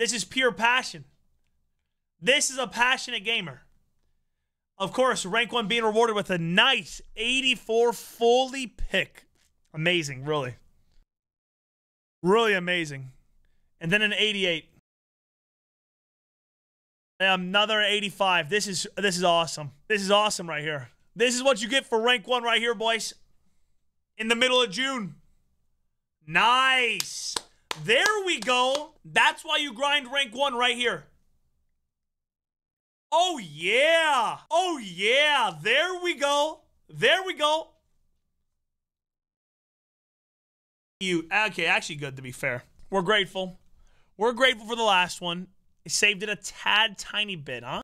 This is pure passion. This is a passionate gamer. Of course, rank one being rewarded with a nice 84 fully pick. Amazing, really. Really amazing. And then an 88. Another 85. This is this is awesome. This is awesome right here. This is what you get for rank one right here, boys. In the middle of June. Nice. There we go. That's why you grind rank one right here. Oh, yeah. Oh, yeah. There we go. There we go. You okay? Actually, good to be fair. We're grateful. We're grateful for the last one. It saved it a tad tiny bit, huh?